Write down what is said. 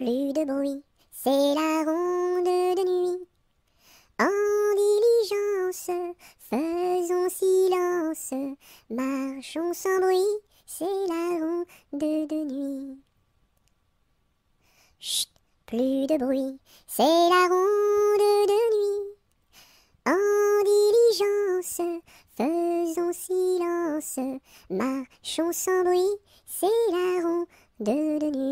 plus de bruit, c'est la ronde de nuit. En diligence, faisons silence, marchons sans bruit, c'est la ronde de nuit. Chut, plus de bruit, c'est la ronde de nuit. En diligence, faisons silence, marchons sans bruit, c'est la ronde de nuit.